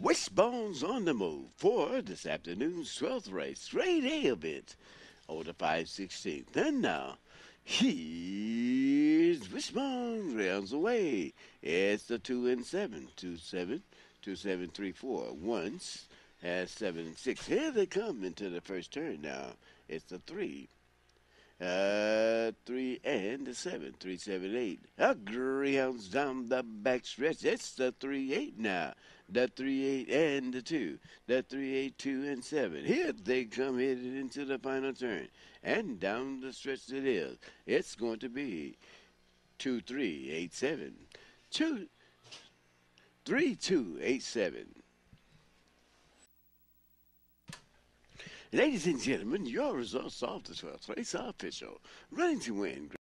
Wishbones on the move for this afternoon's 12th race, straight A event over the 516th. And now, here's Wishbones rounds away. It's the 2 and 7, 2 7, 2 7 3 4. Once has 7 and 6. Here they come into the first turn now. It's the 3. Uh, and the seven, three, seven, eight. A greyhounds down the back stretch. It's the three, eight now. The three, eight and the two. The three, eight, two and seven. Here they come headed into the final turn, and down the stretch it is. It's going to be two, three, eight, seven, two, three, two, eight, seven. Ladies and gentlemen, your results of the 12th race official. Running to win.